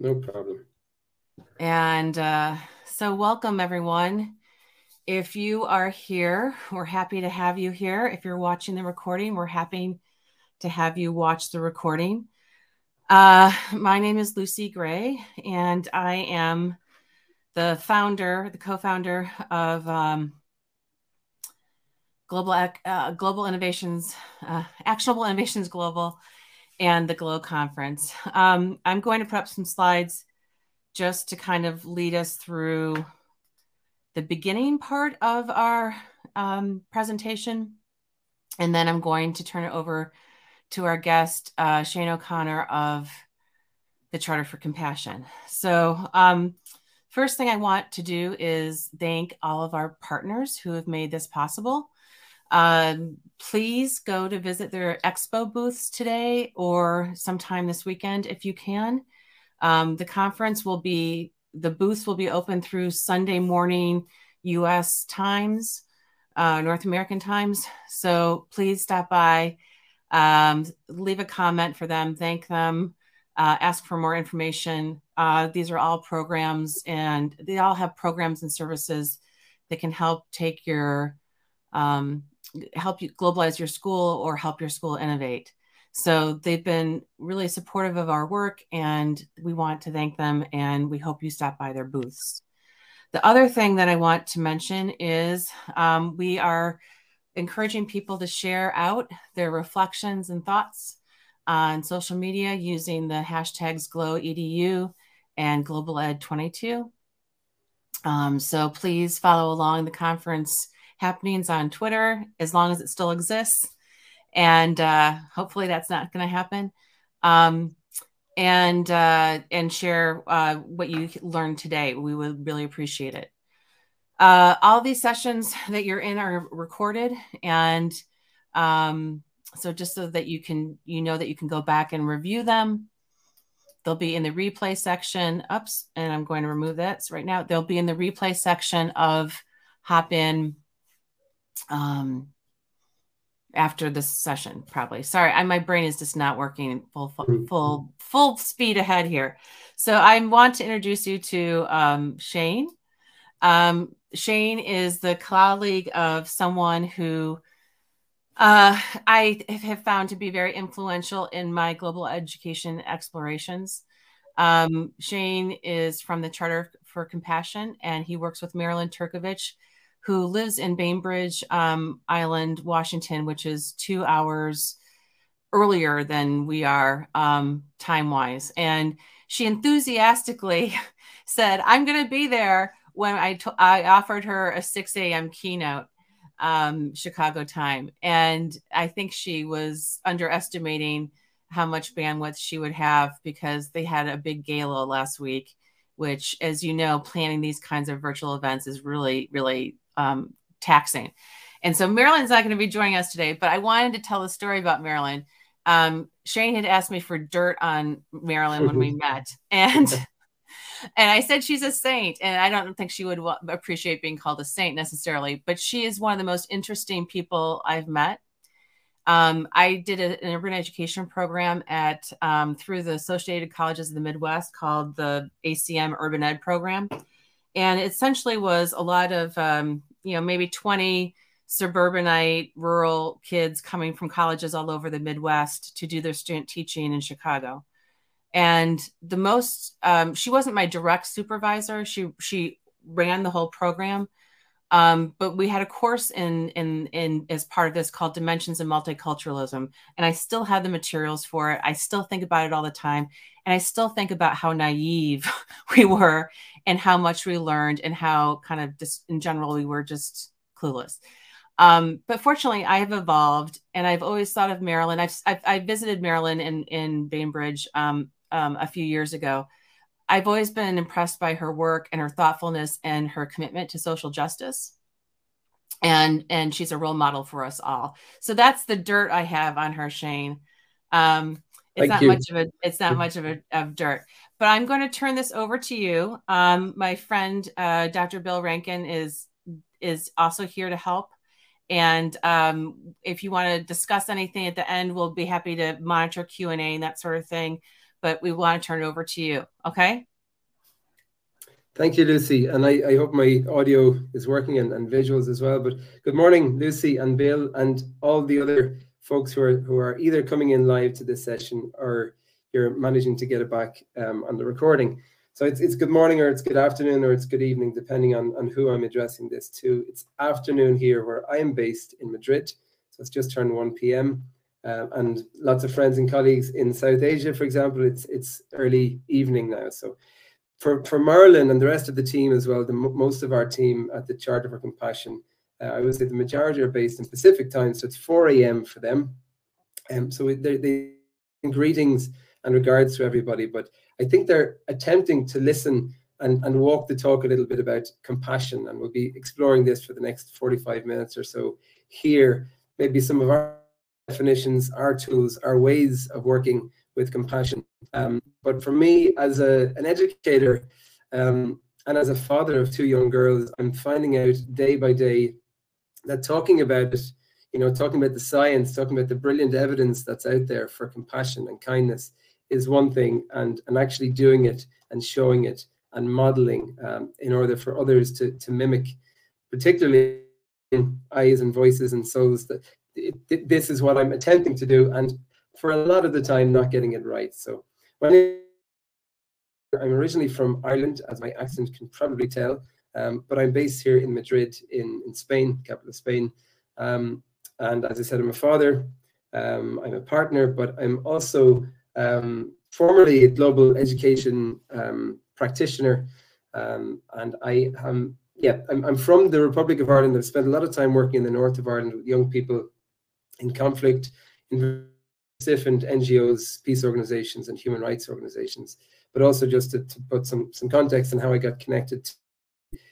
No problem. And uh, so, welcome everyone. If you are here, we're happy to have you here. If you're watching the recording, we're happy to have you watch the recording. Uh, my name is Lucy Gray, and I am the founder, the co-founder of um, Global uh, Global Innovations, uh, Actionable Innovations Global, and the Glow Conference. Um, I'm going to put up some slides just to kind of lead us through the beginning part of our um, presentation, and then I'm going to turn it over to our guest uh, Shane O'Connor of the Charter for Compassion. So. Um, First thing I want to do is thank all of our partners who have made this possible. Um, please go to visit their expo booths today or sometime this weekend if you can. Um, the conference will be, the booths will be open through Sunday morning US times, uh, North American times. So please stop by, um, leave a comment for them, thank them, uh, ask for more information. Uh, these are all programs and they all have programs and services that can help take your, um, help you globalize your school or help your school innovate. So they've been really supportive of our work and we want to thank them and we hope you stop by their booths. The other thing that I want to mention is um, we are encouraging people to share out their reflections and thoughts on social media using the hashtags GlowEDU and GlobalEd22. Um, so please follow along the conference happenings on Twitter as long as it still exists. And uh, hopefully that's not going to happen. Um, and uh, and share uh, what you learned today. We would really appreciate it. Uh, all these sessions that you're in are recorded, and um, so just so that you can you know that you can go back and review them. They'll be in the replay section. Oops, and I'm going to remove that so right now. They'll be in the replay section of Hopin um, after this session, probably. Sorry, I, my brain is just not working full mm-hmm. full full speed ahead here. So I want to introduce you to um, Shane. Um, Shane is the colleague of someone who uh, I have found to be very influential in my global education explorations. Um, Shane is from the Charter for Compassion, and he works with Marilyn Turkovich, who lives in Bainbridge um, Island, Washington, which is two hours earlier than we are um, time wise. And she enthusiastically said, I'm going to be there when I, I offered her a 6 a.m. keynote um, Chicago time. And I think she was underestimating how much bandwidth she would have because they had a big gala last week, which, as you know, planning these kinds of virtual events is really, really um, taxing. And so Marilyn's not going to be joining us today, but I wanted to tell the story about Marilyn. Um, Shane had asked me for dirt on Marilyn when we met, and and I said she's a saint, and I don't think she would appreciate being called a saint necessarily, but she is one of the most interesting people I've met. Um, I did a, an urban education program at um, through the Associated Colleges of the Midwest called the ACM Urban Ed program, and essentially was a lot of um, you know maybe twenty suburbanite rural kids coming from colleges all over the Midwest to do their student teaching in Chicago. And the most um, she wasn't my direct supervisor. She she ran the whole program. Um, but we had a course in in in as part of this called dimensions of multiculturalism. And i still have the materials for it. I still think about it all the time. And i still think about how naive we were and how much we learned and how kind of just in general we were just clueless um, but fortunately, I have evolved, and I've always thought of Marilyn. I've, I've, I've visited Marilyn in in Bainbridge um, um, a few years ago. I've always been impressed by her work and her thoughtfulness and her commitment to social justice. And and she's a role model for us all. So that's the dirt I have on her, Shane. Um, it's Thank not you. much of a it's not much of a of dirt. But I'm going to turn this over to you. Um, my friend uh, Dr. Bill Rankin is is also here to help. And um, if you want to discuss anything at the end, we'll be happy to monitor Q and A and that sort of thing. but we want to turn it over to you. Okay. Thank you, Lucy. And I, I hope my audio is working and, and visuals as well. But good morning, Lucy and Bill, and all the other folks who are who are either coming in live to this session or you're managing to get it back um, on the recording. So it's, it's good morning or it's good afternoon or it's good evening, depending on, on who I'm addressing this to. It's afternoon here where I am based in Madrid. So it's just turned 1 p.m. Uh, and lots of friends and colleagues in South Asia, for example, it's it's early evening now. So for, for Marilyn and the rest of the team as well, the most of our team at the Charter for Compassion, uh, I would say the majority are based in Pacific time, so it's 4 a.m. for them. Um, so they, they greetings and regards to everybody, but I think they're attempting to listen and, and walk the talk a little bit about compassion, and we'll be exploring this for the next 45 minutes or so here. Maybe some of our definitions, our tools, our ways of working with compassion. Um, but for me, as a, an educator um, and as a father of two young girls, I'm finding out day by day that talking about it, you know, talking about the science, talking about the brilliant evidence that's out there for compassion and kindness is one thing, and and actually doing it and showing it and modeling um, in order for others to to mimic, particularly eyes and voices and souls. That it, this is what I'm attempting to do, and for a lot of the time not getting it right. So when I'm originally from Ireland, as my accent can probably tell, um, but I'm based here in Madrid, in, in Spain, capital of Spain. Um, and as I said, I'm a father, um, I'm a partner, but I'm also um, formerly a global education um, practitioner. Um, and I am, yeah, I'm, I'm from the Republic of Ireland. I've spent a lot of time working in the north of Ireland with young people in conflict, in different NGOs, peace organizations, and human rights organizations, but also just to, to put some, some context on how I got connected to,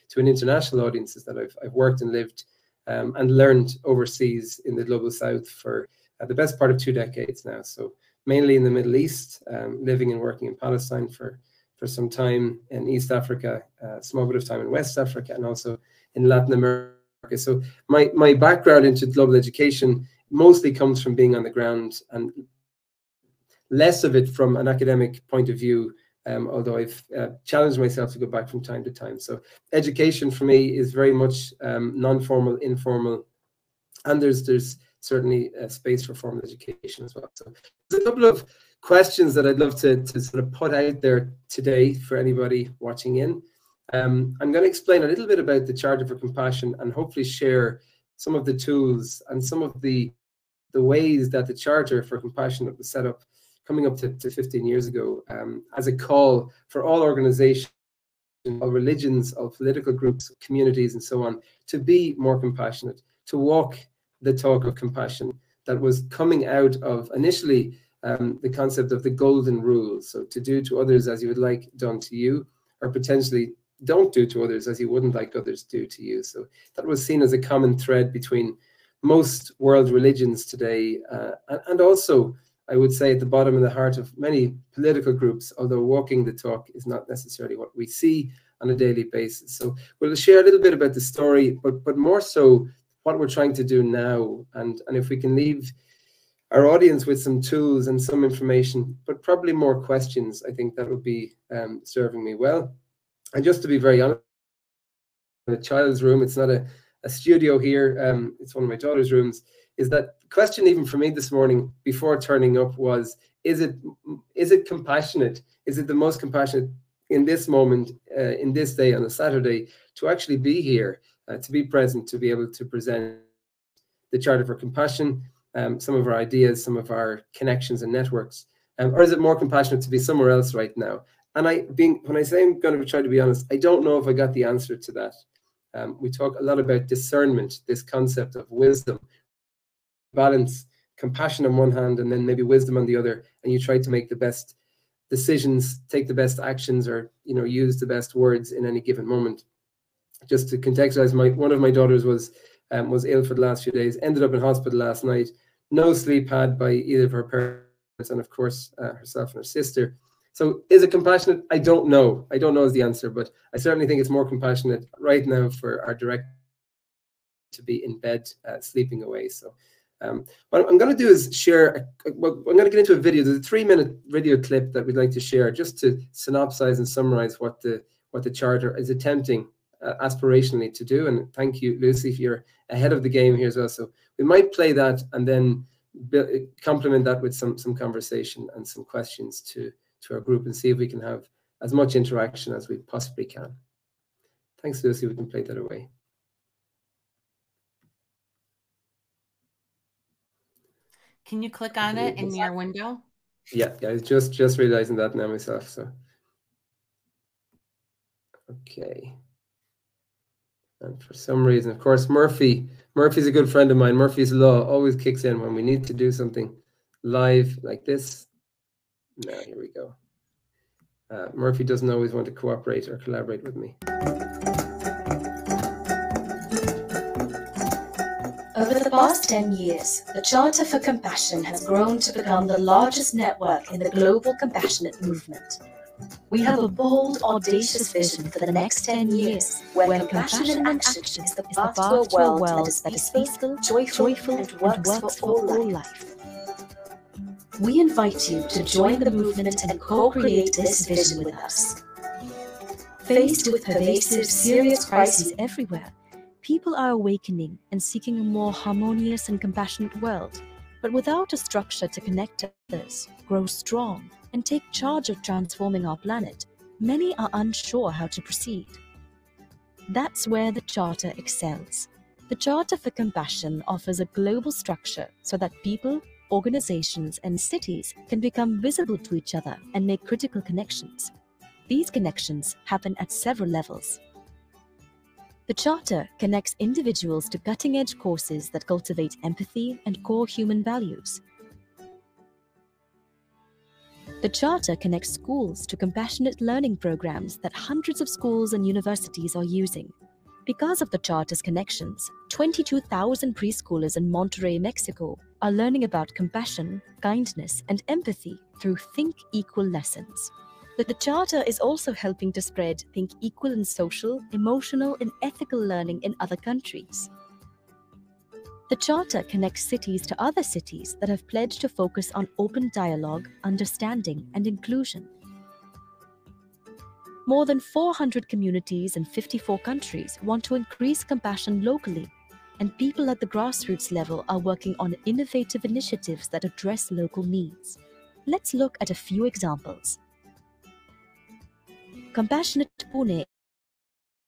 to an international audience is that I've, I've worked and lived um, and learned overseas in the global south for uh, the best part of two decades now. So mainly in the Middle East, um, living and working in Palestine for, for some time in East Africa, a uh, small bit of time in West Africa, and also in Latin America. So my, my background into global education mostly comes from being on the ground and less of it from an academic point of view, um, although I've uh, challenged myself to go back from time to time. So education for me is very much um, non-formal, informal, and there's there's certainly a space for formal education as well. So there's a couple of questions that I'd love to, to sort of put out there today for anybody watching in. Um, I'm going to explain a little bit about the Charter for Compassion and hopefully share some of the tools and some of the the ways that the Charter for Compassion that was set up coming up to, to 15 years ago um, as a call for all organizations, all religions, all political groups, communities, and so on to be more compassionate, to walk the talk of compassion that was coming out of initially um, the concept of the golden rule. So to do to others as you would like done to you, or potentially don't do to others as you wouldn't like others do to you. So that was seen as a common thread between most world religions today, uh, and also I would say at the bottom and the heart of many political groups, although walking the talk is not necessarily what we see on a daily basis. So we'll share a little bit about the story, but but more so what we're trying to do now, and and if we can leave our audience with some tools and some information, but probably more questions, I think that would be um, serving me well. And just to be very honest, a child's room, it's not a a studio here. Um, it's one of my daughter's rooms. Is that question even for me this morning before turning up was is it is it compassionate? Is it the most compassionate in this moment, uh, in this day on a Saturday, to actually be here, uh, to be present, to be able to present the Charter for Compassion, um, some of our ideas, some of our connections and networks, um, or is it more compassionate to be somewhere else right now? And I, being when I say I'm going to try to be honest, I don't know if I got the answer to that. Um, we talk a lot about discernment, this concept of wisdom, balance, compassion on one hand, and then maybe wisdom on the other, and you try to make the best decisions, take the best actions, or you know use the best words in any given moment. Just to contextualize, my one of my daughters was um, was ill for the last few days, ended up in hospital last night. No sleep had by either of her parents, and of course uh, herself and her sister. So is it compassionate? I don't know. I don't know is the answer, but I certainly think it's more compassionate right now for our direct to be in bed uh, sleeping away. So Um, what I'm going to do is share, I'm going to get into a video. There's a three minute video clip that we'd like to share just to synopsize and summarize what the, what the Charter is attempting uh, aspirationally to do. And thank you, Lucy, if you're ahead of the game here as well. So we might play that and then complement that with some, some conversation and some questions to, to our group and see if we can have as much interaction as we possibly can. Thanks, Lucy. We can play that away. Can you click on it in your window? Yeah, yeah, I was just just realizing that now myself. So okay. And for some reason, of course, Murphy, Murphy's a good friend of mine. Murphy's law always kicks in when we need to do something live like this. Now, here we go. Uh, Murphy doesn't always want to cooperate or collaborate with me. Over the past 10 years, the Charter for Compassion has grown to become the largest network in the global compassionate movement. We have a bold, audacious vision for the next 10 years, where, where compassion and action is the path to a world, world that is peaceful, joyful, joyful and, works and works, for, all, all life. We invite you to join the movement and co-create this vision with us. Faced with pervasive, serious crises everywhere, people are awakening and seeking a more harmonious and compassionate world, but without a structure to connect others, grow strong, and take charge of transforming our planet, many are unsure how to proceed. That's where the Charter excels. The Charter for Compassion offers a global structure so that people, organizations, and cities can become visible to each other and make critical connections. These connections happen at several levels the Charter connects individuals to cutting edge courses that cultivate empathy and core human values. The Charter connects schools to compassionate learning programs that hundreds of schools and universities are using. Because of the Charter's connections, 22,000 preschoolers in Monterrey, Mexico are learning about compassion, kindness, and empathy through Think Equal lessons. But the Charter is also helping to spread think equal and social, emotional, and ethical learning in other countries. The Charter connects cities to other cities that have pledged to focus on open dialogue, understanding, and inclusion. More than 400 communities in 54 countries want to increase compassion locally, and people at the grassroots level are working on innovative initiatives that address local needs. Let's look at a few examples. Compassionate Pune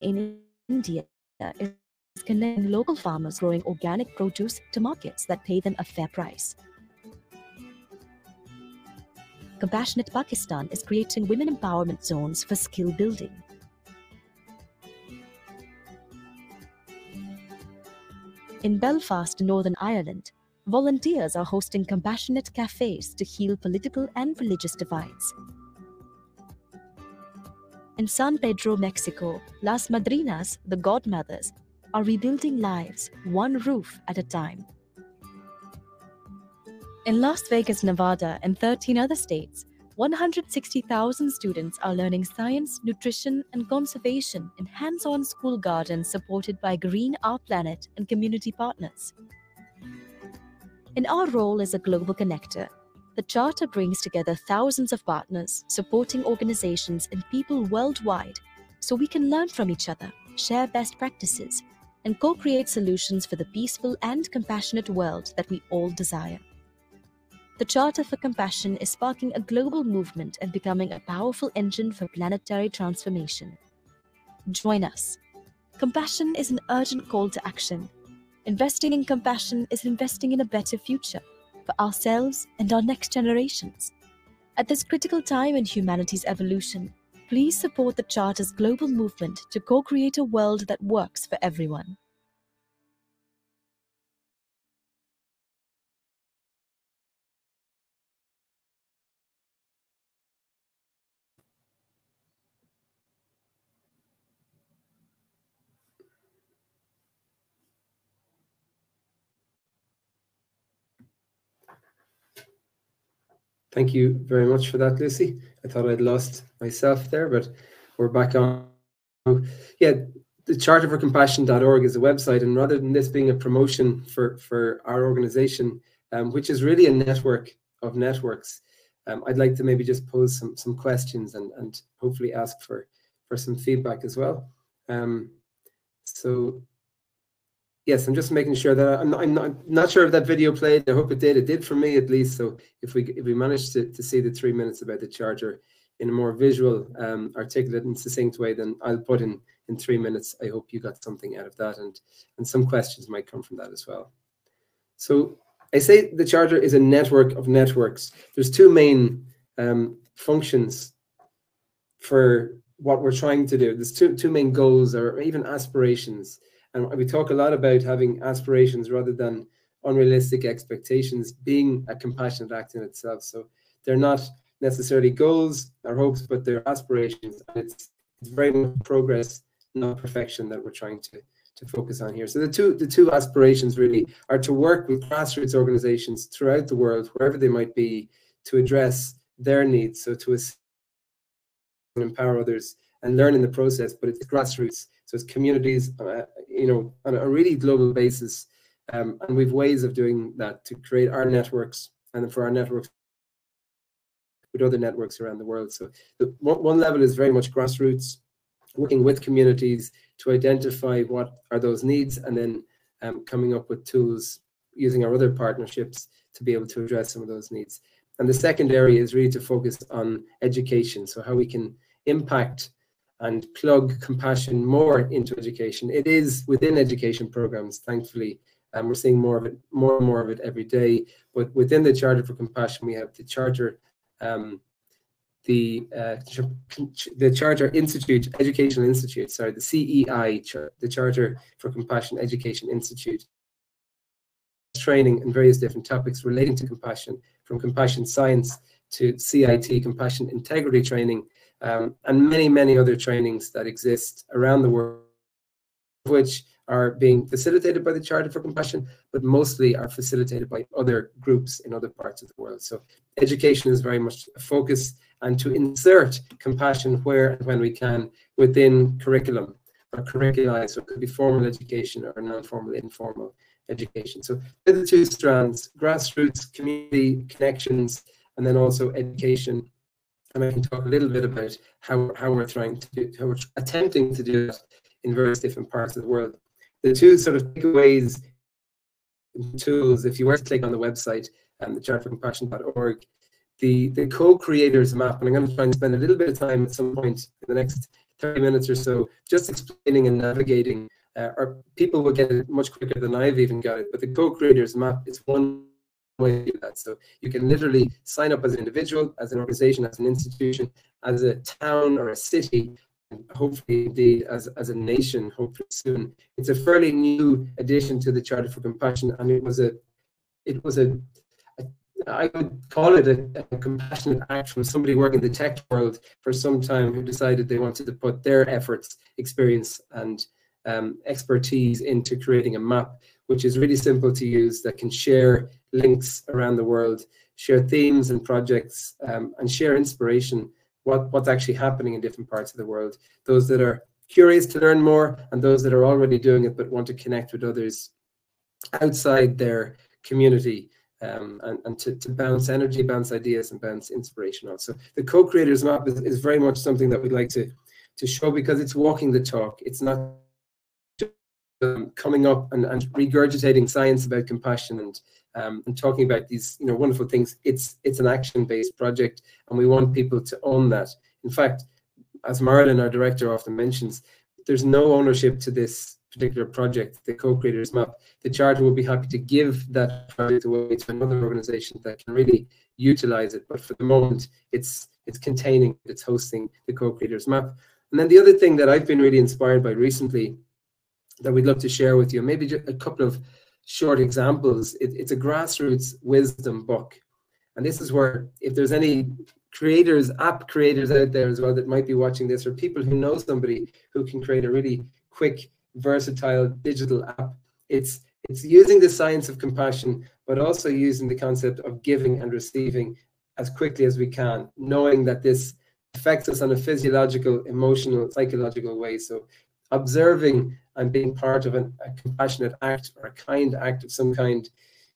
in India is connecting local farmers growing organic produce to markets that pay them a fair price. Compassionate Pakistan is creating women empowerment zones for skill building. In Belfast, Northern Ireland, volunteers are hosting compassionate cafes to heal political and religious divides. In San Pedro, Mexico, Las Madrinas, the godmothers, are rebuilding lives one roof at a time. In Las Vegas, Nevada, and 13 other states, 160,000 students are learning science, nutrition, and conservation in hands on school gardens supported by Green Our Planet and community partners. In our role as a global connector, the Charter brings together thousands of partners, supporting organizations and people worldwide so we can learn from each other, share best practices, and co create solutions for the peaceful and compassionate world that we all desire. The Charter for Compassion is sparking a global movement and becoming a powerful engine for planetary transformation. Join us. Compassion is an urgent call to action. Investing in compassion is investing in a better future for ourselves and our next generations. At this critical time in humanity's evolution, please support the Charter's global movement to co create a world that works for everyone. Thank you very much for that, Lucy. I thought I'd lost myself there, but we're back on. Yeah, the charterforcompassion.org is a website, and rather than this being a promotion for for our organization, um, which is really a network of networks, um, I'd like to maybe just pose some some questions and and hopefully ask for for some feedback as well. Um, so yes, I'm just making sure that I'm not, I'm not, not sure if that video played. I hope it did. It did for me at least. So if we if we managed to, to see the three minutes about the charter in a more visual, um, articulate and succinct way, then I'll put in in three minutes. I hope you got something out of that, and and some questions might come from that as well. So I say the charter is a network of networks. There's two main um, functions for what we're trying to do. There's two two main goals or even aspirations, and we talk a lot about having aspirations rather than unrealistic expectations being a compassionate act in itself. So they're not necessarily goals or hopes, but they're aspirations. And it's it's very much progress, not perfection, that we're trying to to focus on here. So the two the two aspirations really are to work with grassroots organizations throughout the world, wherever they might be, to address their needs. So to empower others and learn in the process, but it's grassroots. So it's communities, uh, you know, on a really global basis. Um, and we've ways of doing that to create our networks and for our networks with other networks around the world. So the, one level is very much grassroots, working with communities to identify what are those needs and then um, coming up with tools using our other partnerships to be able to address some of those needs. And the second area is really to focus on education. So how we can impact and plug compassion more into education. It is within education programs, thankfully, and we're seeing more of it, more and more of it every day. But within the Charter for Compassion, we have the Charter, um, the uh, the Charter Institute, Educational Institute, sorry, the CEI, the Charter for Compassion Education Institute, training in various different topics relating to compassion, from compassion science to CIT, compassion integrity training, um, and many, many other trainings that exist around the world, which are being facilitated by the Charter for Compassion, but mostly are facilitated by other groups in other parts of the world. So education is very much a focus and to insert compassion where and when we can within curriculum or curricula. So it could be formal education or non-formal, informal education. So the two strands, grassroots, community connections, and then also education and I can talk a little bit about how, how we're trying to do, how we're attempting to do that in various different parts of the world. The two sort of takeaways tools, if you were to click on the website, um, the chartercompassion.org, the, the co-creators map, and I'm going to try and spend a little bit of time at some point in the next 30 minutes or so, just explaining and navigating, uh, or people will get it much quicker than I've even got it, but the co-creators map is one way to do that. So you can literally sign up as an individual, as an organization, as an institution, as a town or a city, and hopefully indeed as, as a nation, hopefully soon. It's a fairly new addition to the Charter for Compassion, and it was a it was a, I would call it a, a, compassionate act from somebody working in the tech world for some time who decided they wanted to put their efforts, experience, and um, expertise into creating a map which is really simple to use that can share links around the world, share themes and projects, um, and share inspiration, what, what's actually happening in different parts of the world. Those that are curious to learn more and those that are already doing it but want to connect with others outside their community um, and, and to, to bounce energy, bounce ideas, and bounce inspiration on. So the co-creators map is, is very much something that we'd like to to show because it's walking the talk. It's not um, coming up and, and regurgitating science about compassion and um, and talking about these you know wonderful things. It's it's an action based project, and we want people to own that. In fact, as Marilyn, our director, often mentions, there's no ownership to this particular project, the co-creators map. The charter will be happy to give that project away to another organization that can really utilize it. But for the moment, it's it's containing, it's hosting the co-creators map. And then the other thing that I've been really inspired by recently that we'd love to share with you. Maybe a couple of short examples. It, it's a grassroots wisdom book. And this is where, if there's any creators, app creators out there as well that might be watching this, or people who know somebody who can create a really quick, versatile digital app, it's it's using the science of compassion, but also using the concept of giving and receiving as quickly as we can, knowing that this affects us on a physiological, emotional, psychological way. So observing and being part of an, a compassionate act or a kind act of some kind.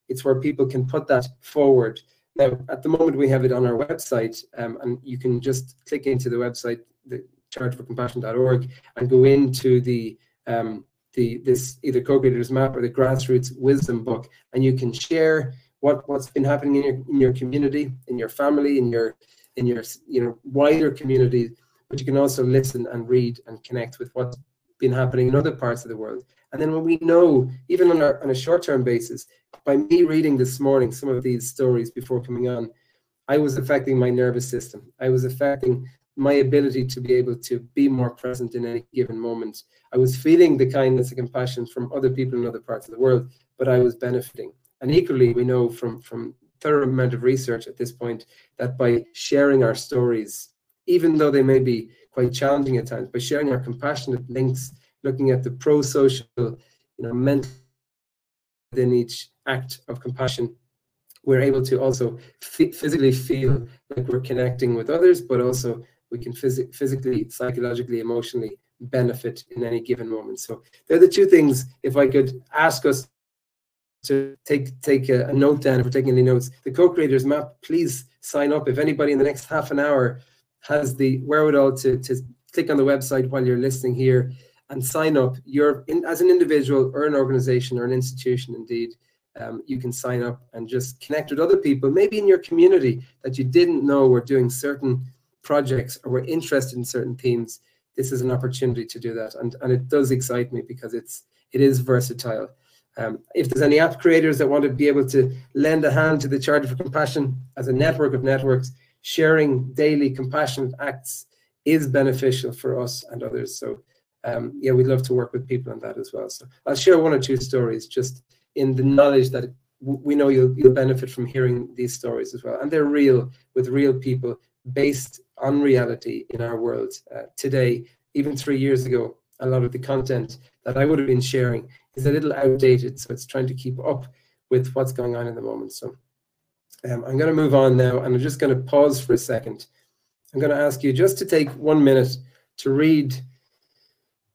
It's where people can put that forward. Now, at the moment, we have it on our website, um, and you can just click into the website, the charterforcompassion.org, and go into the um, the this either co-creators map or the grassroots wisdom book, and you can share what what's been happening in your in your community, in your family, in your in your you know wider community. But you can also listen and read and connect with what's been happening in other parts of the world. And then when we know, even on, our, on a short-term basis, by me reading this morning some of these stories before coming on, I was affecting my nervous system. I was affecting my ability to be able to be more present in any given moment. I was feeling the kindness and compassion from other people in other parts of the world, but I was benefiting. And equally, we know from from thorough amount of research at this point that by sharing our stories, even though they may be quite challenging at times, by sharing our compassionate links, looking at the pro-social, you know, mental within each act of compassion, we're able to also physically feel like we're connecting with others, but also we can phys- physically, psychologically, emotionally benefit in any given moment. So they're the two things. If I could ask us to take take a, a note down, if we're taking any notes, the co-creators map. Please sign up. If anybody in the next half an hour has the wherewithal to to click on the website while you're listening here and sign up. You're in, as an individual or an organization or an institution, indeed. Um, you can sign up and just connect with other people, maybe in your community that you didn't know were doing certain projects or were interested in certain themes, this is an opportunity to do that. And, and it does excite me because it's it is versatile. Um, if there's any app creators that want to be able to lend a hand to the Charter for Compassion as a network of networks, sharing daily compassionate acts is beneficial for us and others. So um, yeah, we'd love to work with people on that as well. So I'll share one or two stories just in the knowledge that we know you'll, you'll benefit from hearing these stories as well. And they're real with real people based on reality in our world uh, today. Even three years ago, a lot of the content that I would have been sharing is a little outdated. So it's trying to keep up with what's going on in the moment. So um, I'm going to move on now and I'm just going to pause for a second. I'm going to ask you just to take one minute to read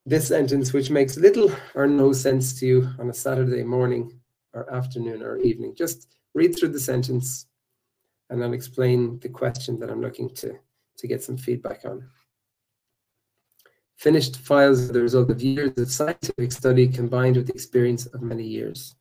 this sentence, which makes little or no sense to you on a Saturday morning or afternoon or evening. Just read through the sentence and I'll explain the question that I'm looking to, to get some feedback on. Finished files are the result of years of scientific study combined with the experience of many years.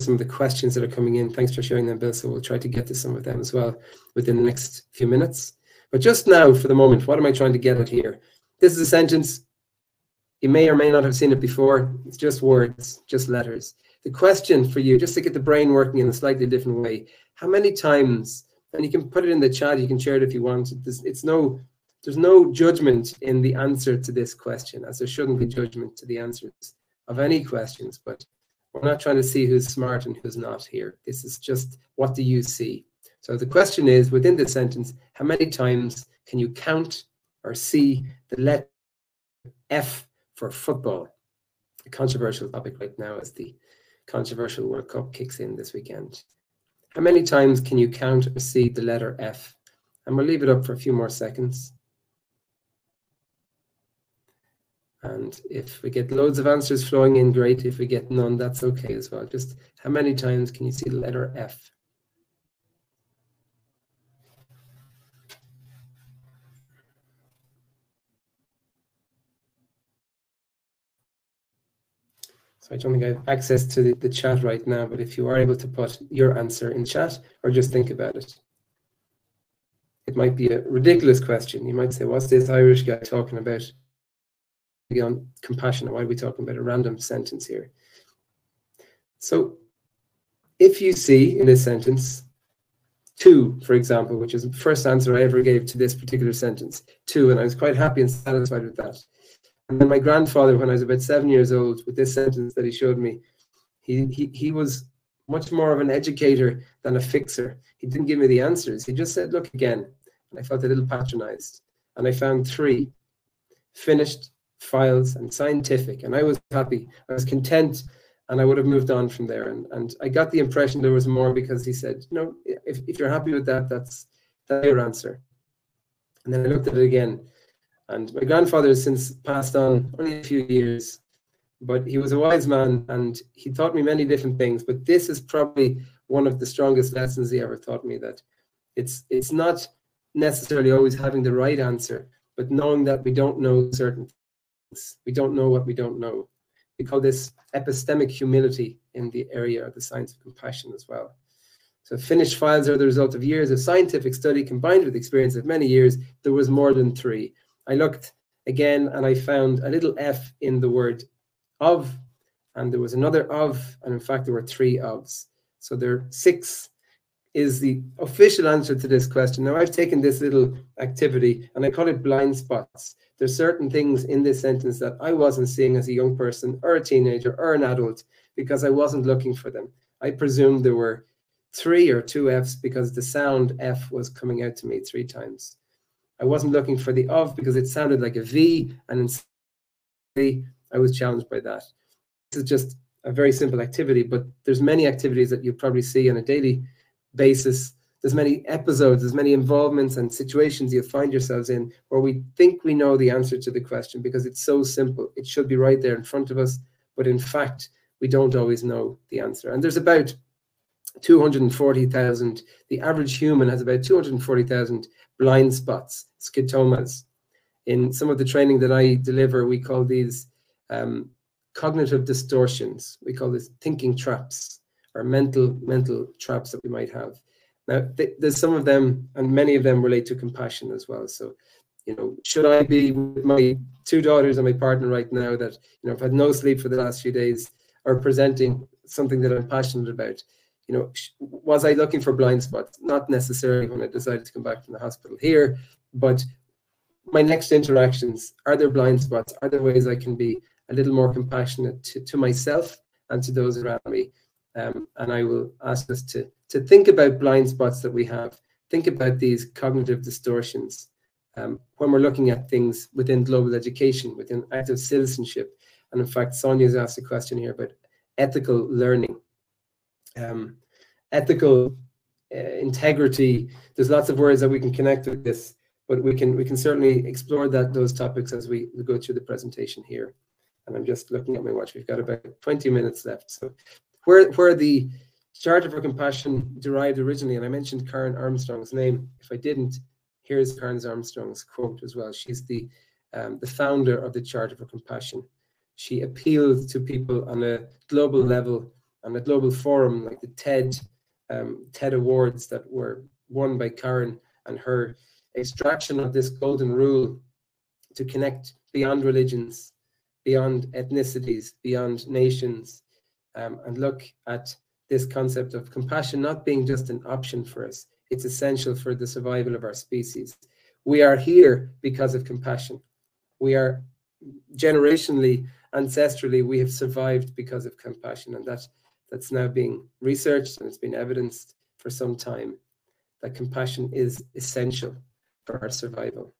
Some of the questions that are coming in, thanks for sharing them, Bill. So we'll try to get to some of them as well within the next few minutes. But just now, for the moment, what am I trying to get at here? This is a sentence you may or may not have seen it before. It's just words, just letters. The question for you, just to get the brain working in a slightly different way, how many times, and you can put it in the chat, you can share it if you want. It's, it's no, there's no judgment in the answer to this question, as there shouldn't be judgment to the answers of any questions, but we're not trying to see who's smart and who's not here. This is just what do you see? So the question is within the sentence, how many times can you count or see the letter F for football. A controversial topic right now as the controversial World Cup kicks in this weekend. How many times can you count or see the letter F? And we'll leave it up for a few more seconds. And if we get loads of answers flowing in, great. If we get none, that's okay as well. Just how many times can you see the letter F? So I don't think I have access to the, the chat right now, but if you are able to put your answer in chat or just think about it. It might be a ridiculous question. You might say, what's this Irish guy talking about? On compassion, why are we talking about a random sentence here? So if you see in this sentence, two, for example, which is the first answer I ever gave to this particular sentence, two, and I was quite happy and satisfied with that. And then my grandfather, when I was about seven years old, with this sentence that he showed me, he, he, he was much more of an educator than a fixer. He didn't give me the answers. He just said, look again. And I felt a little patronized. And I found three finished files and scientific. And I was happy. I was content and I would have moved on from there. And, and I got the impression there was more because he said, no, if, if you're happy with that, that's, that's your answer. And then I looked at it again. And my grandfather has since passed on only a few years, but he was a wise man and he taught me many different things. But this is probably one of the strongest lessons he ever taught me that it's it's not necessarily always having the right answer, but knowing that we don't know certain. We don't know what we don't know. We call this epistemic humility in the area of the science of compassion as well. So finished files are the result of years of scientific study combined with experience of many years. There was more than three. I looked again and I found a little F in the word of, and there was another of, and in fact, there were three ofs. So there are six is the official answer to this question. Now, I've taken this little activity and I call it blind spots. There's certain things in this sentence that I wasn't seeing as a young person or a teenager or an adult because I wasn't looking for them. I presumed there were three or two F's because the sound F was coming out to me three times. I wasn't looking for the of because it sounded like a V, and in I was challenged by that. This is just a very simple activity, but there's many activities that you probably see on a daily basis. There's many episodes, there's many involvements and situations you find yourselves in where we think we know the answer to the question because it's so simple. It should be right there in front of us, but in fact, we don't always know the answer. And there's about 240,000. The average human has about 240,000 blind spots, scotomas. In some of the training that I deliver, we call these um, cognitive distortions. We call this thinking traps or mental mental traps that we might have. Now, th there's some of them, and many of them relate to compassion as well. So, you know, should I be with my two daughters and my partner right now that, you know, I've had no sleep for the last few days or presenting something that I'm passionate about? you know, was I looking for blind spots? Not necessarily when I decided to come back from the hospital here, but my next interactions, are there blind spots? Are there ways I can be a little more compassionate to, to myself and to those around me? Um, and I will ask us to, to think about blind spots that we have, think about these cognitive distortions um, when we're looking at things within global education, within active citizenship. And in fact, Sonia's asked a question here about ethical learning um, ethical uh, integrity. There's lots of words that we can connect with this, but we can we can certainly explore that those topics as we, go through the presentation here. And I'm just looking at my watch. We've got about 20 minutes left. So where where the Charter for Compassion derived originally, and I mentioned Karen Armstrong's name. If I didn't, here's Karen Armstrong's quote as well. She's the um, the founder of the Charter for Compassion. She appealed to people on a global level on a global forum like the TED um, TED Awards that were won by Karen and her extraction of this golden rule to connect beyond religions, beyond ethnicities, beyond nations, um, and look at this concept of compassion not being just an option for us, it's essential for the survival of our species. We are here because of compassion. We are generationally, ancestrally, we have survived because of compassion, and that that's now being researched and it's been evidenced for some time that compassion is essential for our survival.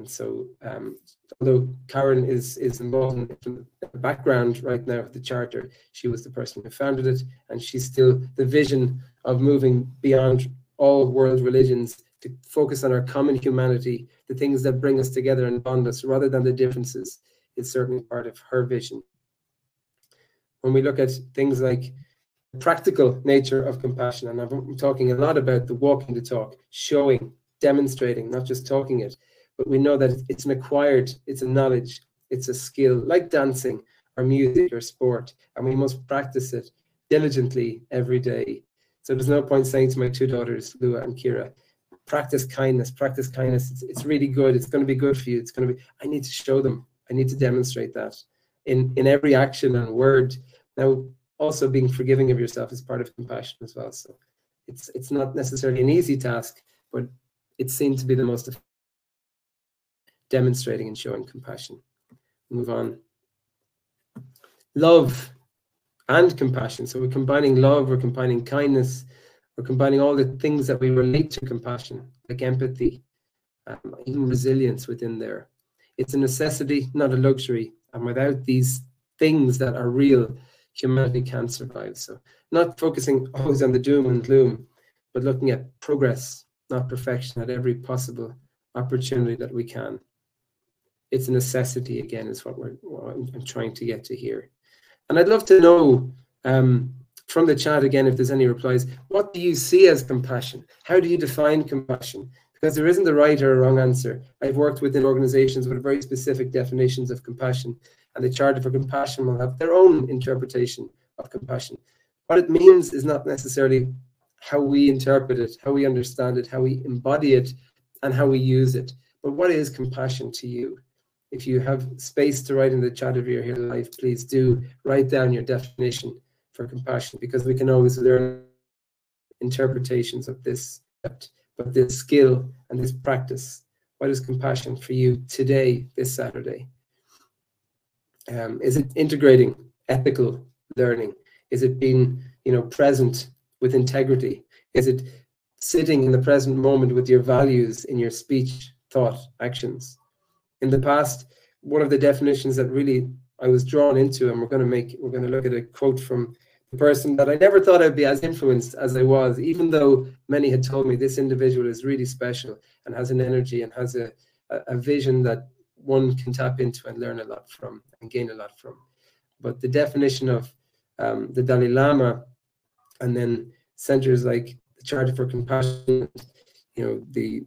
And so, um, although Karen is is involved in the background right now of the charter, she was the person who founded it, and she's still the vision of moving beyond all world religions to focus on our common humanity, the things that bring us together and bond us, rather than the differences. Is certainly part of her vision when we look at things like the practical nature of compassion, and I'm talking a lot about the walking the talk, showing, demonstrating, not just talking it, but we know that it's an acquired, it's a knowledge, it's a skill, like dancing or music or sport, and we must practice it diligently every day. So there's no point saying to my two daughters, Lua and Kira, practice kindness, practice kindness. It's, it's really good. It's going to be good for you. It's going to be, I need to show them. I need to demonstrate that in, in every action and word now, also being forgiving of yourself is part of compassion as well. So it's it's not necessarily an easy task, but it seems to be the most demonstrating and showing compassion. Move on. Love and compassion. So we're combining love, we're combining kindness, we're combining all the things that we relate to compassion, like empathy, um, even resilience within there. It's a necessity, not a luxury. And without these things that are real, humanity can't survive. So not focusing always on the doom and gloom, but looking at progress, not perfection, at every possible opportunity that we can. It's a necessity again, is what we're what I'm, trying to get to here. And I'd love to know um, from the chat again if there's any replies. What do you see as compassion? How do you define compassion? Because there isn't a right or a wrong answer. I've worked within organizations with very specific definitions of compassion, and the Charter for Compassion will have their own interpretation of compassion. What it means is not necessarily how we interpret it, how we understand it, how we embody it, and how we use it. But what is compassion to you? If you have space to write in the chat of your here life, please do write down your definition for compassion because we can always learn interpretations of this, but this skill and this practice. What is compassion for you today, this Saturday? Um, is it integrating ethical learning? Is it being, you know, present with integrity? Is it sitting in the present moment with your values in your speech, thought, actions? In the past, one of the definitions that really I was drawn into, and we're going to make, we're going to look at a quote from the person that I never thought I'd be as influenced as I was, even though many had told me this individual is really special and has an energy and has a, a, vision that one can tap into and learn a lot from and gain a lot from. But the definition of um, the Dalai Lama and then centers like the Charter for Compassion, you know, the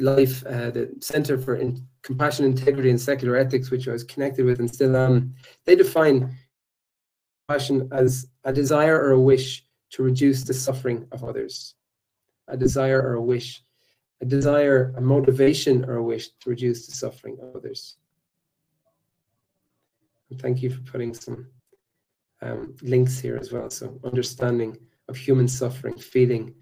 life, uh, the Center for in Compassion, Integrity, and Secular Ethics, which I was connected with and still am, they define compassion as a desire or a wish to reduce the suffering of others. A desire or a wish, a desire, a motivation or a wish to reduce the suffering of others. And thank you for putting some um, links here as well. So understanding of human suffering, feeling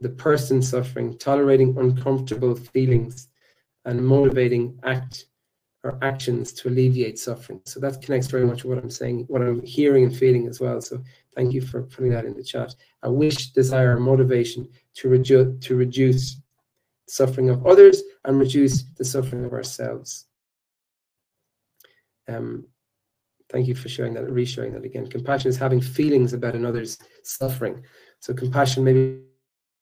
the person suffering, tolerating uncomfortable feelings, and motivating act or actions to alleviate suffering. So that connects very much with what I'm saying, what I'm hearing and feeling as well. So thank you for putting that in the chat. A wish, desire, motivation to reduce to reduce suffering of others and reduce the suffering of ourselves. Um, thank you for sharing that, re-sharing that again. Compassion is having feelings about another's suffering. So compassion maybe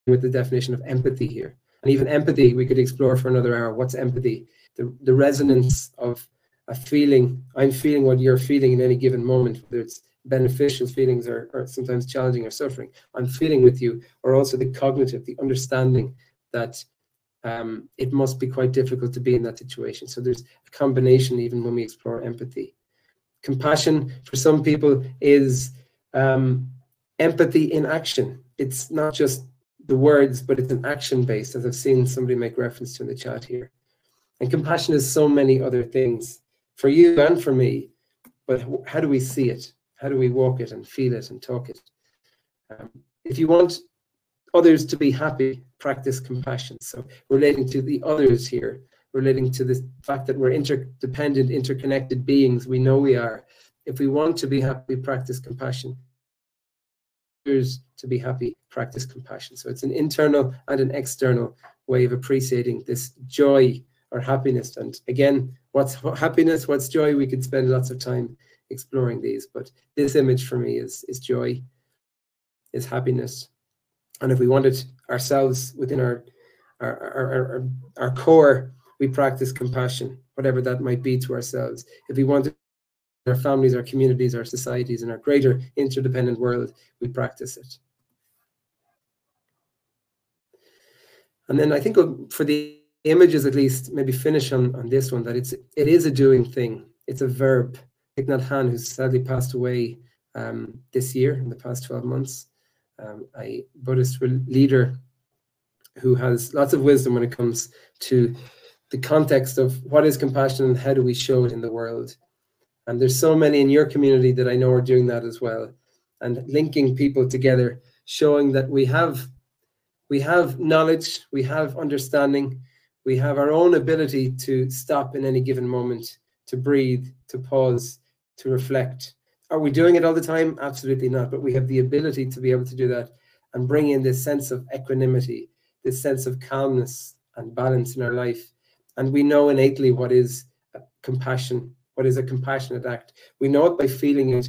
with the definition of empathy here. And even empathy, we could explore for another hour. What's empathy? The, the resonance of a feeling. I'm feeling what you're feeling in any given moment, whether it's beneficial feelings or, or sometimes challenging or suffering. I'm feeling with you, or also the cognitive, the understanding that um, it must be quite difficult to be in that situation. So there's a combination even when we explore empathy. Compassion for some people is um, empathy in action. It's not just the words, but it's an action based, as I've seen somebody make reference to in the chat here. And compassion is so many other things for you and for me. But how do we see it? How do we walk it and feel it and talk it? Um, if you want others to be happy, practice compassion. So relating to the others here, relating to the fact that we're interdependent, interconnected beings, we know we are. If we want to be happy, practice compassion to be happy, practice compassion. So it's an internal and an external way of appreciating this joy or happiness. And again, what's happiness? What's joy? We could spend lots of time exploring these, but this image for me is is joy, is happiness. And if we want it ourselves within our our, our, our, our core, we practice compassion, whatever that might be to ourselves. If we want our families, our communities, our societies, and our greater interdependent world, we practice it. And then I think for the images, at least, maybe finish on, on this one, that it's it is a doing thing. It's a verb. Thich Nhat Hanh, who's sadly passed away um, this year, in the past 12 months, um, a Buddhist leader who has lots of wisdom when it comes to the context of what is compassion and how do we show it in the world. And there's so many in your community that I know are doing that as well. And linking people together, showing that we have we have knowledge, we have understanding, we have our own ability to stop in any given moment, to breathe, to pause, to reflect. Are we doing it all the time? Absolutely not. But we have the ability to be able to do that and bring in this sense of equanimity, this sense of calmness and balance in our life. And we know innately what is uh, compassion is a compassionate act. We know it by feeling it,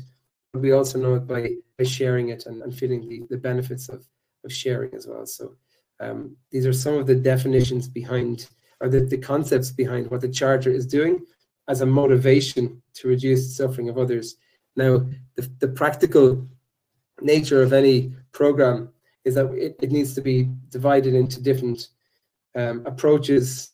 but we also know it by, by sharing it and, and feeling the, the benefits of, of sharing as well. So um, these are some of the definitions behind or the, the concepts behind what the charter is doing as a motivation to reduce suffering of others. Now, the, the practical nature of any program is that it, it needs to be divided into different um, approaches,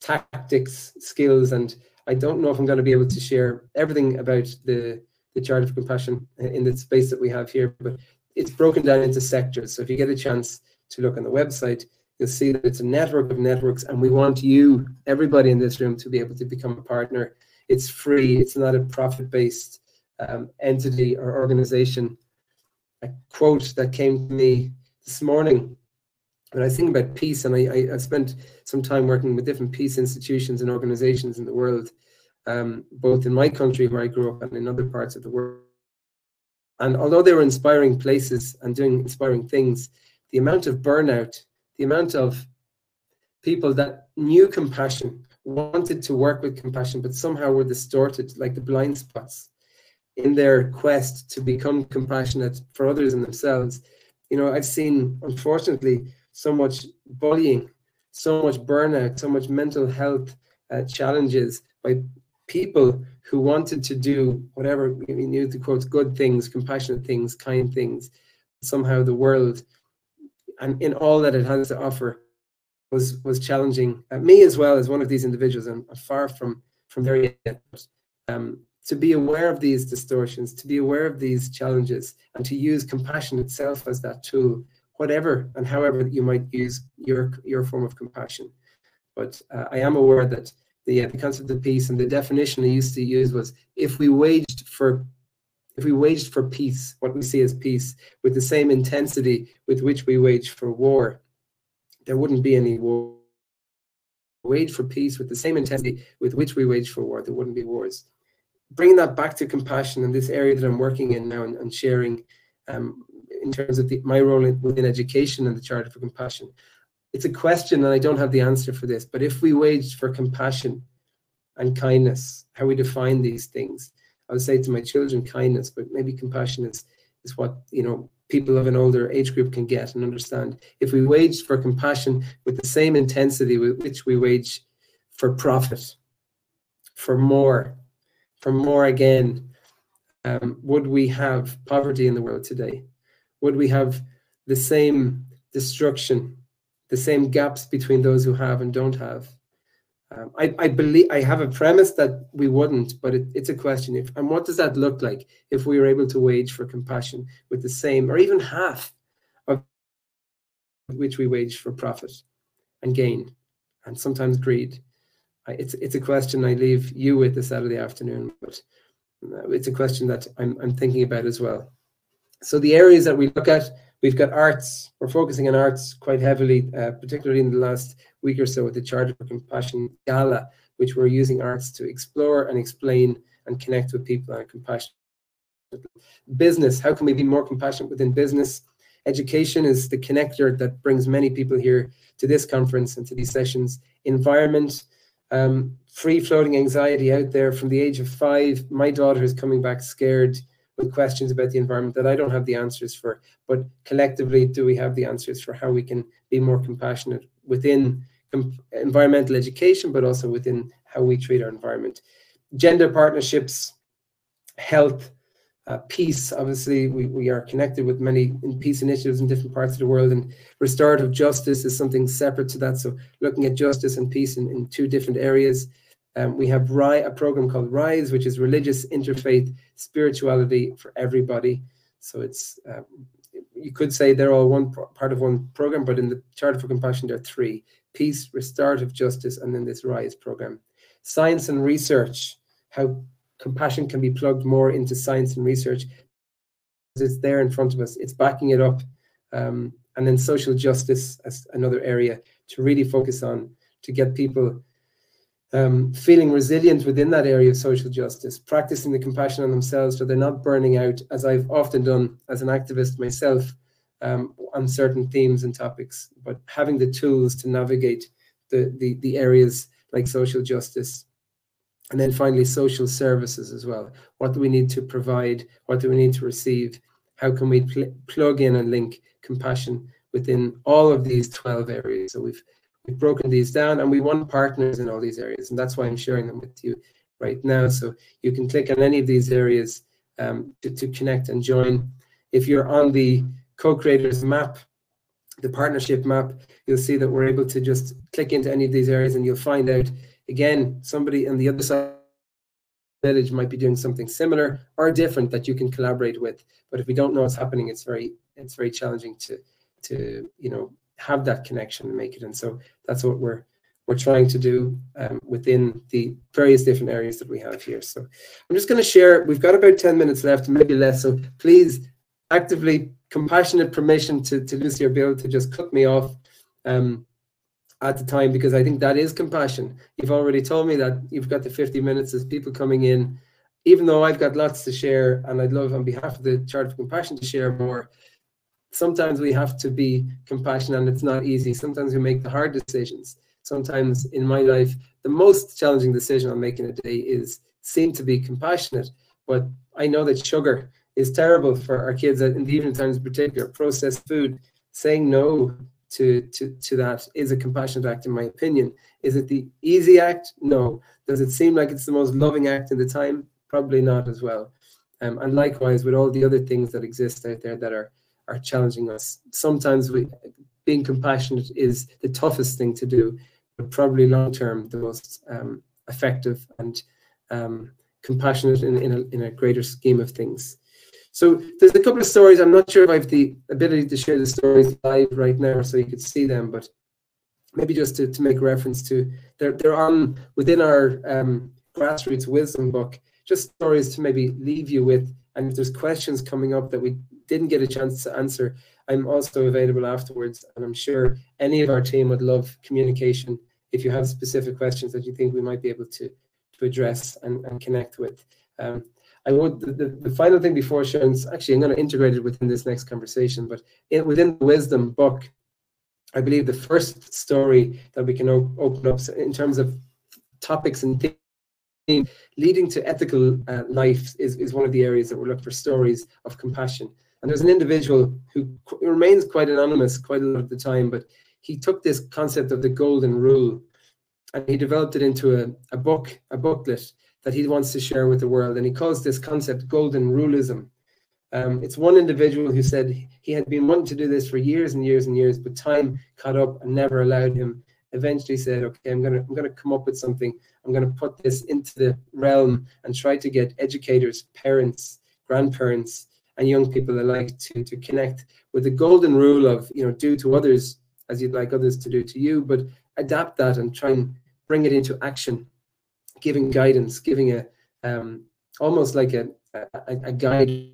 tactics, skills, and I don't know if I'm going to be able to share everything about the the Charter for Compassion in the space that we have here, but it's broken down into sectors. So if you get a chance to look on the website, you'll see that it's a network of networks, and we want you, everybody in this room, to be able to become a partner. It's free. It's not a profit-based um, entity or organization. A quote that came to me this morning when I think about peace, and I, I, I spent some time working with different peace institutions and organizations in the world, um, both in my country where I grew up and in other parts of the world. And although they were inspiring places and doing inspiring things, the amount of burnout, the amount of people that knew compassion, wanted to work with compassion, but somehow were distorted, like the blind spots, in their quest to become compassionate for others and themselves. You know, I've seen, unfortunately, so much bullying, so much burnout, so much mental health uh, challenges by people who wanted to do whatever we knew the quotes good things, compassionate things, kind things. Somehow the world and in all that it has to offer was was challenging uh, me as well as one of these individuals. I'm far from from yet. Um, to be aware of these distortions, to be aware of these challenges, and to use compassion itself as that tool whatever and however you might use your your form of compassion. But uh, I am aware that the, uh, the concept of peace and the definition I used to use was if we waged for if we waged for peace, what we see as peace, with the same intensity with which we wage for war, there wouldn't be any war. Wage for peace with the same intensity with which we wage for war, there wouldn't be wars. Bringing that back to compassion in this area that I'm working in now and, and sharing um, in terms of the, my role within education and the Charter for Compassion. It's a question, and I don't have the answer for this, but if we waged for compassion and kindness, how we define these things, I would say to my children kindness, but maybe compassion is, is what, you know, people of an older age group can get and understand. If we waged for compassion with the same intensity with which we wage for profit, for more, for more again, um, would we have poverty in the world today? Would we have the same destruction, the same gaps between those who have and don't have? Um, I, I, believe I have a premise that we wouldn't, but it, it's a question. If and what does that look like if we were able to wage for compassion with the same or even half of which we wage for profit and gain, and sometimes greed? I, it's it's a question I leave you with this Saturday afternoon, but uh, it's a question that I'm I'm thinking about as well. So the areas that we look at, we've got arts. We're focusing on arts quite heavily, uh, particularly in the last week or so with the Charter for Compassion Gala, which we're using arts to explore and explain and connect with people on compassion. Business, how can we be more compassionate within business? Education is the connector that brings many people here to this conference and to these sessions. Environment, um, free floating anxiety out there from the age of five. My daughter is coming back scared with questions about the environment that I don't have the answers for. But collectively, do we have the answers for how we can be more compassionate within environmental education, but also within how we treat our environment? Gender partnerships, health, uh, peace. Obviously, we, we are connected with many peace initiatives in different parts of the world, and restorative justice is something separate to that. So, looking at justice and peace in, in two different areas. Um, we have a program called Rise, which is religious interfaith spirituality for everybody. So it's um, you could say they're all one part of one program, but in the Charter for Compassion there are three: peace, restorative justice, and then this Rise program. Science and research, how compassion can be plugged more into science and research. It's there in front of us. It's backing it up. Um, and then social justice as another area to really focus on to get people um, feeling resilient within that area of social justice, practicing the compassion on themselves so they're not burning out, as I've often done as an activist myself um, on certain themes and topics, but having the tools to navigate the, the, the areas like social justice. And then finally, social services as well. What do we need to provide? What do we need to receive? How can we pl plug in and link compassion within all of these 12 areas? So we've we've broken these down and we want partners in all these areas. And that's why I'm sharing them with you right now. So you can click on any of these areas um, to, to connect and join. If you're on the co-creators map, the partnership map, you'll see that we're able to just click into any of these areas and you'll find out, again, somebody on the other side village might be doing something similar or different that you can collaborate with. But if we don't know what's happening, it's very it's very challenging to to you know have that connection and make it. And so that's what we're we're trying to do um, within the various different areas that we have here. So I'm just going to share. We've got about 10 minutes left, maybe less. So please actively compassionate permission to, to Lucy or Bill to just cut me off um, at the time because I think that is compassion. You've already told me that you've got the 50 minutes. There's people coming in, even though I've got lots to share, and I'd love on behalf of the Charter for Compassion to share more sometimes we have to be compassionate and it's not easy. Sometimes we make the hard decisions. Sometimes in my life, the most challenging decision I'm making a day is seem to be compassionate. But I know that sugar is terrible for our kids in the evening times in particular, processed food. Saying no to, to, to that is a compassionate act, in my opinion. Is it the easy act? No. Does it seem like it's the most loving act in the time? Probably not as well. Um, and likewise with all the other things that exist out there that are are challenging us. Sometimes we, being compassionate is the toughest thing to do, but probably long term the most um, effective and um, compassionate in, in, a, in a greater scheme of things. So there's a couple of stories. I'm not sure if I have the ability to share the stories live right now so you could see them, but maybe just to, to make reference to they're they're on within our um, grassroots wisdom book. Just stories to maybe leave you with, and if there's questions coming up that we didn't get a chance to answer, I'm also available afterwards. And I'm sure any of our team would love communication if you have specific questions that you think we might be able to, to address and, and connect with. Um, I would the, the, final thing before Sharon's actually I'm going to integrate it within this next conversation, but in, within the wisdom book, I believe the first story that we can op- open up in terms of topics and leading to ethical uh, life is, is one of the areas that we're looking for stories of compassion. And there's an individual who remains quite anonymous quite a lot of the time, but he took this concept of the golden rule and he developed it into a, a book, a booklet that he wants to share with the world. And he calls this concept golden rulism. Um, it's one individual who said he had been wanting to do this for years and years and years, but time caught up and never allowed him. Eventually said, okay, I'm gonna I'm gonna come up with something. I'm gonna put this into the realm and try to get educators, parents, grandparents, and young people alike to, to connect with the golden rule of, you know, do to others as you'd like others to do to you, but adapt that and try and bring it into action, giving guidance, giving a um, almost like a, a, a guide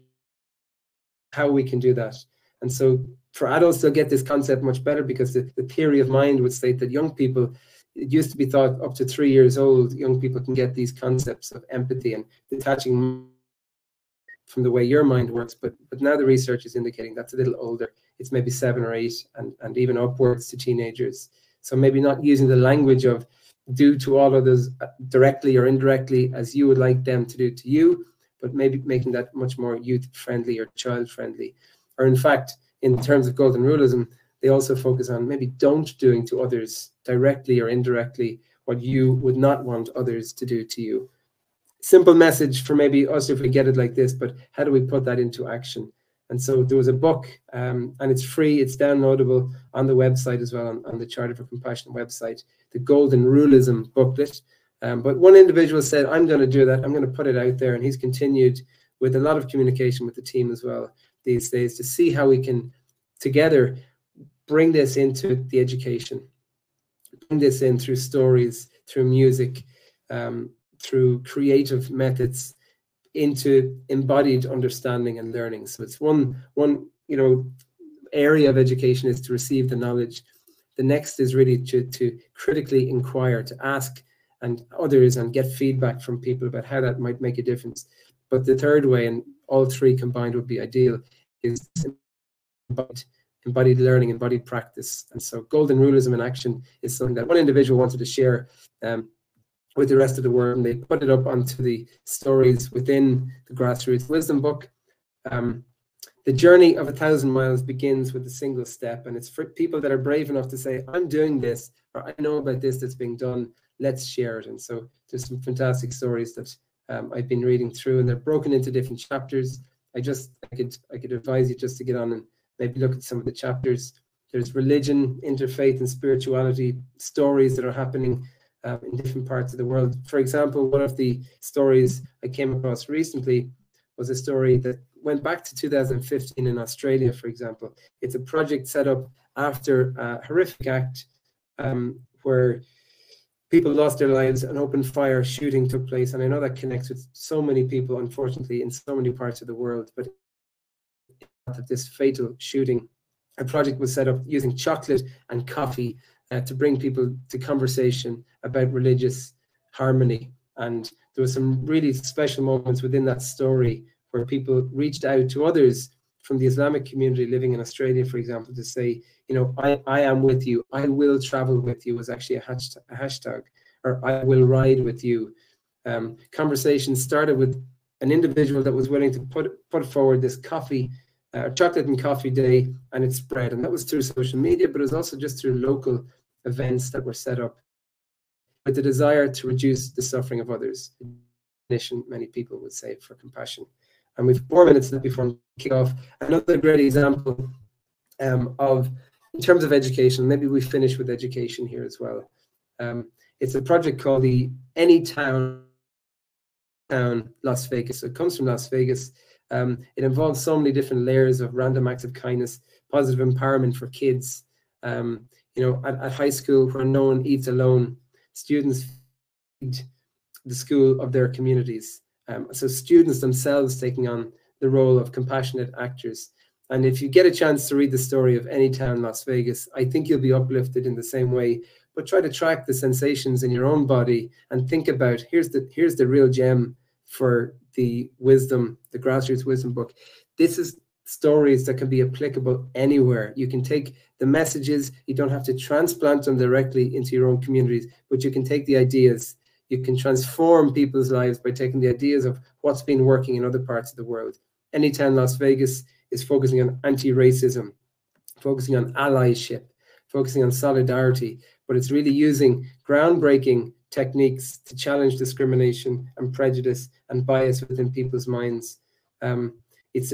how we can do that. And so for adults, they'll get this concept much better because the, the theory of mind would state that young people, it used to be thought up to three years old, young people can get these concepts of empathy and detaching from the way your mind works. But but now the research is indicating that's a little older. It's maybe seven or eight, and and even upwards to teenagers. So maybe not using the language of do to all others uh, directly or indirectly as you would like them to do to you, but maybe making that much more youth friendly or child friendly. Or in fact, in terms of golden rulism, they also focus on maybe don't doing to others directly or indirectly what you would not want others to do to you simple message for maybe us if we get it like this, but how do we put that into action? And so there was a book, um, and it's free, it's downloadable on the website as well, on, on the Charter for Compassion website, the Golden Rulism booklet. Um, but one individual said, I'm going to do that, I'm going to put it out there. And he's continued with a lot of communication with the team as well these days to see how we can together bring this into the education, bring this in through stories, through music, um, through creative methods into embodied understanding and learning. So it's one one you know area of education is to receive the knowledge. The next is really to to critically inquire, to ask and others and get feedback from people about how that might make a difference. But the third way, and all three combined would be ideal, is embodied, embodied learning, embodied practice. And so golden rulism in action is something that one individual wanted to share um, with the rest of the world and they put it up onto the stories within the grassroots wisdom book um, the journey of a thousand miles begins with a single step, and it's for people that are brave enough to say, "I'm doing this," or "I know about this that's being done. Let's share it." And so there's some fantastic stories that um, I've been reading through, and they're broken into different chapters. I just I could I could advise you just to get on and maybe look at some of the chapters. There's religion, interfaith, and spirituality stories that are happening um, in different parts of the world. For example, one of the stories I came across recently was a story that went back to 2015 in Australia, for example. It's a project set up after a horrific act um, where people lost their lives, an open fire shooting took place. And I know that connects with so many people, unfortunately, in so many parts of the world. But this fatal shooting, a project was set up using chocolate and coffee uh, to bring people to conversation about religious harmony. And there were some really special moments within that story where people reached out to others from the Islamic community living in Australia, for example, to say, you know, I, I am with you, I will travel with you was actually a hashtag, a hashtag or I will ride with you. Um, conversation started with an individual that was willing to put put forward this coffee, uh, chocolate and coffee day, and it spread. And that was through social media, but it was also just through local events that were set up with the desire to reduce the suffering of others. Many people would say for compassion. And we've four minutes left before we kick off. Another great example um, of, in terms of education, maybe we finish with education here as well. Um, it's a project called the Anytown Town Las Vegas. So it comes from Las Vegas. Um, it involves so many different layers of random acts of kindness, positive empowerment for kids. Um, you know, at, at high school where no one eats alone, students feed the school of their communities. Um, so students themselves taking on the role of compassionate actors. And if you get a chance to read the story of Anytown Las Vegas, I think you'll be uplifted in the same way. But try to track the sensations in your own body and think about here's the here's the real gem for the wisdom, the grassroots wisdom book. This is stories that can be applicable anywhere. You can take the messages, you don't have to transplant them directly into your own communities, but you can take the ideas you can transform people's lives by taking the ideas of what's been working in other parts of the world. Anytown Las Vegas is focusing on anti-racism, focusing on allyship, focusing on solidarity, but it's really using groundbreaking techniques to challenge discrimination and prejudice and bias within people's minds. Um, it's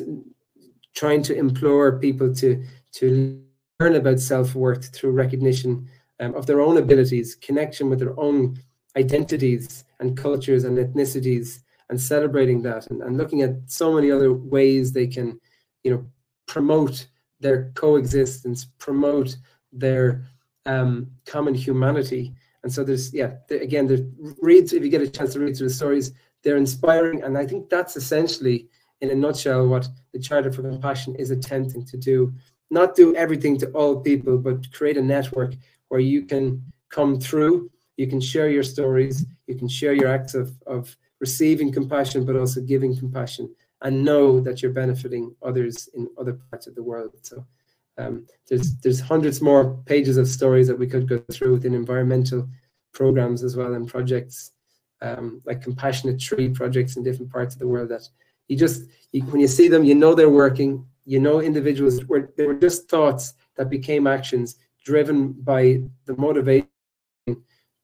trying to implore people to to learn about self-worth through recognition um, of their own abilities, connection with their own identities and cultures and ethnicities and celebrating that and, and looking at so many other ways they can you know promote their coexistence promote their um, common humanity. And so there's yeah again the reads if you get a chance to read through the stories they're inspiring and i think that's essentially in a nutshell what the charter for compassion is attempting to do not do everything to all people but create a network where you can come through you can share your stories, you can share your acts of, of receiving compassion, but also giving compassion, and know that you're benefiting others in other parts of the world. So um, there's there's hundreds more pages of stories that we could go through within environmental programs as well and projects um, like compassionate tree projects in different parts of the world that you just you, when you see them you know they're working you know individuals were they were just thoughts that became actions driven by the motivation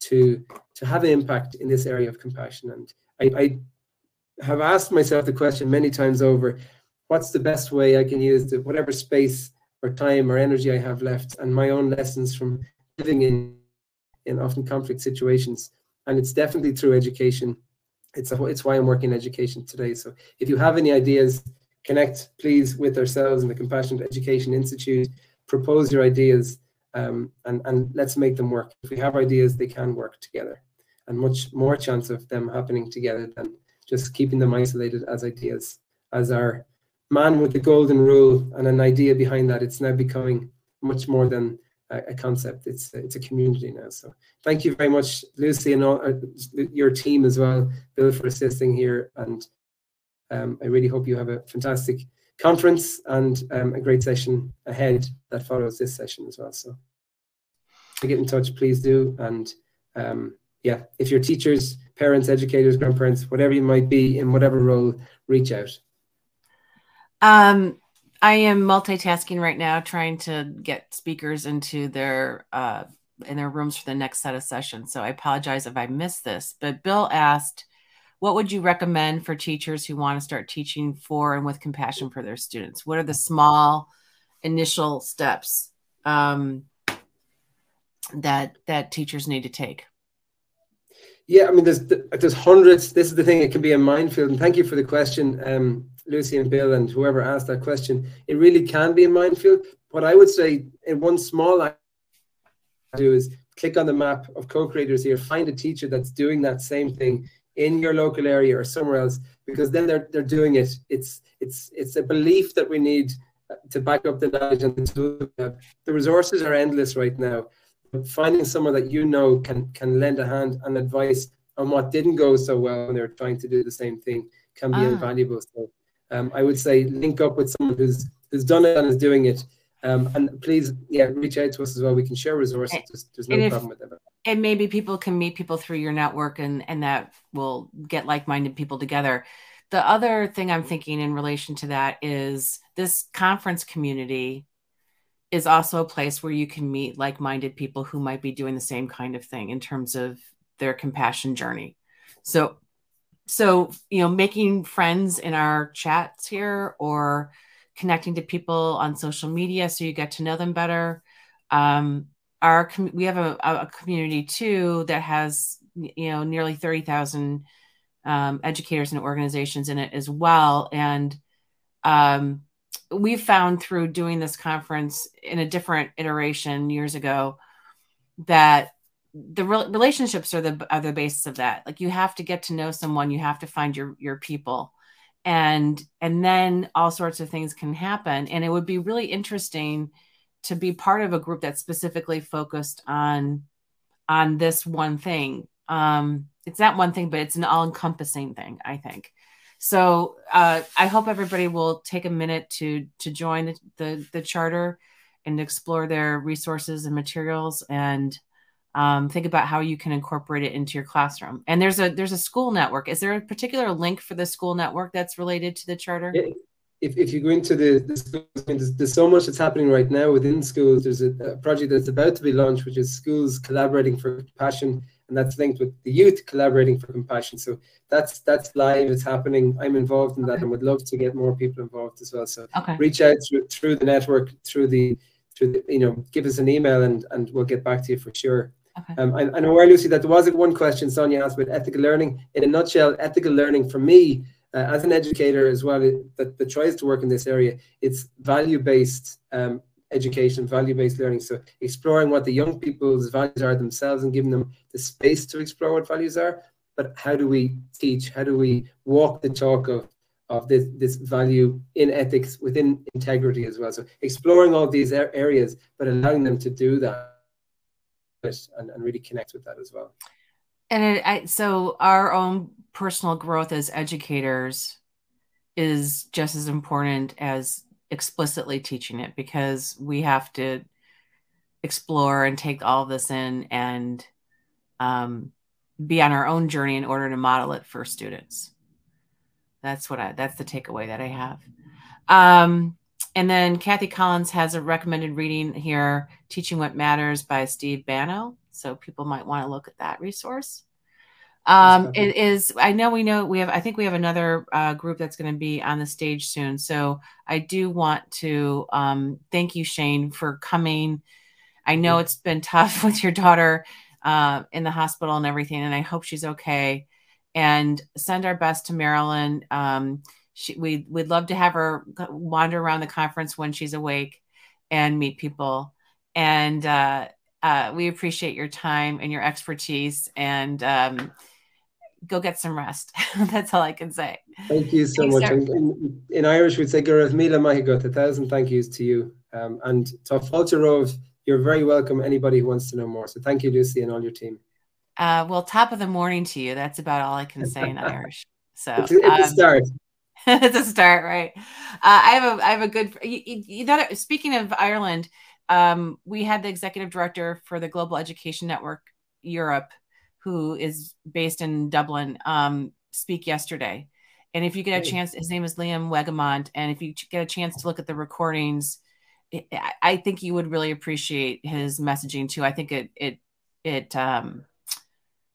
to to have an impact in this area of compassion. And I, I have asked myself the question many times over: What's the best way I can use the whatever space or time or energy I have left, and my own lessons from living in in often conflict situations. And it's definitely through education. It's it's why I'm working in education today. So if you have any ideas, connect please with ourselves and the Compassionate Education Institute. Propose your ideas um, and, and let's make them work. If we have ideas, they can work together and much more chance of them happening together than just keeping them isolated as ideas. As our man with the golden rule and an idea behind that, it's now becoming much more than a, concept. It's it's a community now. So thank you very much, Lucy, and all, uh, your team as well, Bill, for assisting here. And um, I really hope you have a fantastic conference and um, a great session ahead that follows this session as well. So to get in touch, please do. And um, yeah, if you're teachers, parents, educators, grandparents, whatever you might be in whatever role, reach out. Um, I am multitasking right now, trying to get speakers into their uh, in their rooms for the next set of sessions. So I apologize if I missed this. But Bill asked, "What would you recommend for teachers who want to start teaching for and with compassion for their students? What are the small initial steps um, that that teachers need to take?" Yeah, I mean, there's there's hundreds. This is the thing; it can be a minefield. And thank you for the question. Um, Lucy and Bill and whoever asked that question, it really can be a minefield. What I would say in one small I do is click on the map of co-creators here, find a teacher that's doing that same thing in your local area or somewhere else, because then they're they're doing it. It's it's it's a belief that we need to back up the knowledge and the tools. The resources are endless right now. But finding someone that you know can can lend a hand and advice on what didn't go so well when they're trying to do the same thing can be ah. invaluable. So um, I would say link up with someone who's who's done it and is doing it. Um, and please, yeah, reach out to us as well. We can share resources. There's, there's no problem with that. And maybe people can meet people through your network, and and that will get like-minded people together. The other thing I'm thinking in relation to that is this conference community is also a place where you can meet like-minded people who might be doing the same kind of thing in terms of their compassion journey. So so you know making friends in our chats here or connecting to people on social media so you get to know them better. Um, our we have a, a, community too that has you know nearly 30,000 um, educators and organizations in it as well. And um, we've found through doing this conference in a different iteration years ago that the re- relationships are the are the basis of that. Like you have to get to know someone you have to find your your people. And and then all sorts of things can happen. And it would be really interesting to be part of a group that's specifically focused on on this one thing. Um it's not one thing but it's an all-encompassing thing i think. So uh, i hope everybody will take a minute to to join the, the, the charter and explore their resources and materials and um, think about how you can incorporate it into your classroom. And there's a there's a school network. Is there a particular link for the school network that's related to the charter? If, if you go into the, the schools, there's, there's, so much that's happening right now within schools. There's a, a, project that's about to be launched which is schools collaborating for compassion and that's linked with the youth collaborating for compassion. So that's that's live it's happening. I'm involved in that okay. and would love to get more people involved as well. So okay. reach out through, through the network through the through the, you know give us an email and and we'll get back to you for sure Okay. Um, I, I'm aware, Lucy, that there was one question Sonia asked about ethical learning. In a nutshell, ethical learning for me, uh, as an educator as well, it, that, that tries to work in this area, it's value-based um, education, value-based learning. So exploring what the young people's values are themselves and giving them the space to explore what values are. But how do we teach? How do we walk the talk of of this this value in ethics within integrity as well? So exploring all these areas, but allowing them to do that it and, and really connect with that as well. And it, I, so our own personal growth as educators is just as important as explicitly teaching it because we have to explore and take all this in and um, be on our own journey in order to model it for students. That's what I, that's the takeaway that I have. Um, and then Kathy Collins has a recommended reading here, Teaching What Matters by Steve Bano. So people might want to look at that resource. Um, it is, I know we know we have, I think we have another uh, group that's going to be on the stage soon. So I do want to um, thank you, Shane, for coming. I know it's been tough with your daughter uh, in the hospital and everything, and I hope she's okay. And send our best to Marilyn. Um, she, we, we'd love to have her wander around the conference when she's awake and meet people. And uh, uh, we appreciate your time and your expertise. And um, go get some rest. That's all I can say. Thank you so Thanks, much. In, in, Irish, we'd say Gurav Mila Mahigot, a thousand thank yous to you. Um, and to Rove, you're very welcome. Anybody who wants to know more. So thank you, Lucy, and all your team. Uh, well, top of the morning to you. That's about all I can say in Irish. So it's, it's um, a start. it's a start, right? Uh, I have a I have a good. You, you know, speaking of Ireland, um, we had the executive director for the Global Education Network Europe, who is based in Dublin, um, speak yesterday, And if you get a chance, his name is Liam Wegimont. And if you get a chance to look at the recordings, I think you would really appreciate his messaging too. I think it it it um,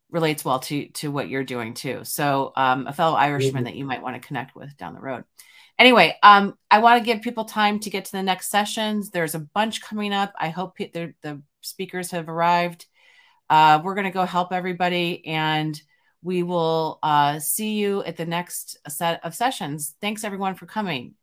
relates well to to what you're doing too. So um, a fellow Irishman that you might want to connect with down the road. Anyway, um, I want to give people time to get to the next sessions. There's a bunch coming up. I hope the speakers have arrived. Uh, we're going to go help everybody, and we will uh, see you at the next set of sessions. Thanks everyone for coming.